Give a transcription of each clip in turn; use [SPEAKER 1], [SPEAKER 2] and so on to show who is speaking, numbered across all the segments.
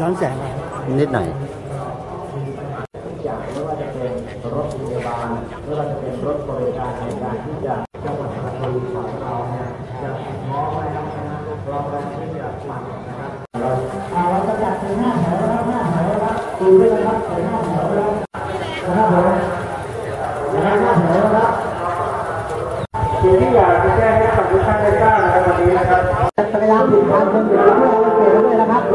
[SPEAKER 1] ร้อนแสงนิดหน่อย
[SPEAKER 2] ไม่ว่าจะเป็นรถพยาบาลไม่ว่าจะเป็นรถบริการในการที่จะจังหวัดพัทลุงของเราเนี่ยจะพอมแล้วนะครับพร้อมแล้วที่จะปั่นนะครับเรา
[SPEAKER 1] เราจะจัดเป็นห้าแถวแล้วห้าแถวแล้วดูด้วยนะครัเป็นห้าแถวแล้วนน้าแถวแล้ว
[SPEAKER 3] สิ่งที่อยากจะแจ้งให้กับทุกท่านได้ทราบ นะครับวันนี้นะค
[SPEAKER 1] รับจักรยานผิดทางคนอื่นไม่เอาไปเปลี่ยนด้วยนะครับเ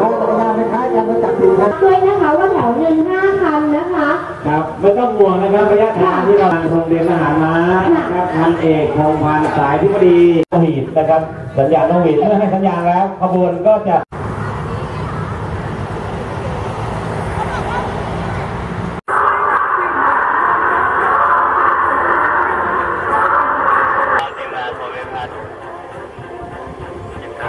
[SPEAKER 1] อาจักรยานไปใช้กันมาจับผิดทา
[SPEAKER 4] งด้วยนะคะว่าแถวหนึ่งห้าคันนะคะ
[SPEAKER 5] ครับไม่ต้องห่วงนะครับระยะทางที่เราโรงเรียนทหารม้านะครับพันเอกพงพันธ์สายที่พอดีนกหวีดนะครับ สัญญาณนกหวีดเมื่อให้สัญญาณแล้วขบวนก็จะ ห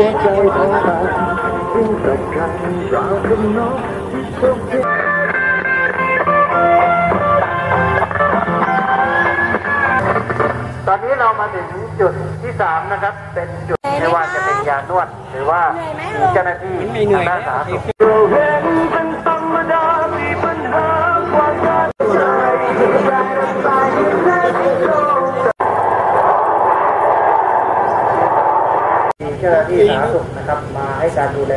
[SPEAKER 1] ัวใจของเราซึ่งกับกันราวกับนกที่ชมเชย
[SPEAKER 3] ตอนนี้เรามาถึงจุดที่สามนะครับ เป็นจุดไม่ว่าจะเป็นยานวด หรือว่ามีเจ้าหน้าที่ทางด้านสาธารณสุข จ้าหน้าที่สาธารณสุขนะครับ มาให้การดูแล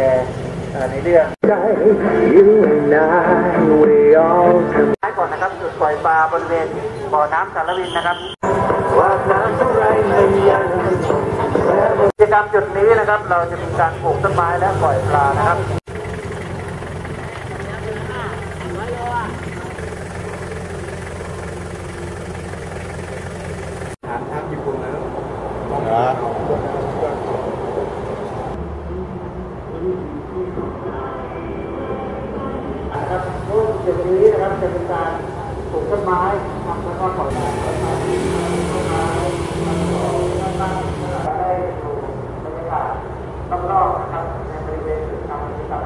[SPEAKER 3] เอ่อในเรื่อง
[SPEAKER 1] You and I, we all
[SPEAKER 3] ท้ายก่อนนะครับจุดปล่อยปลาบริเวณบ่อน้ำสารวินนะครับ
[SPEAKER 1] ว่าน้ำเท่าไรมันยัง
[SPEAKER 3] กิจกรรมจุดนี้นะครับ เราจะมีการปลูกต้นไม้และปล่อยปลานะครับ นะครับรุ่นจุดนี้นะครับจะเป็นการปลูกต้นไม้ทำแล้วก็ปล่อยต้นไม้ต้นไม้ตั้งได้ถูกบรรยากาศรอบๆนะครับในบริเวณทางนี้ครับ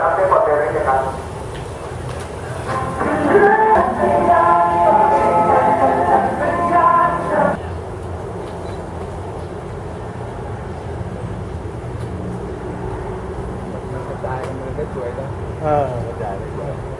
[SPEAKER 3] ทำได้หมดเลยนะครับ
[SPEAKER 6] ได้สวยนะเอ
[SPEAKER 5] อ
[SPEAKER 6] จ่ายได้สวย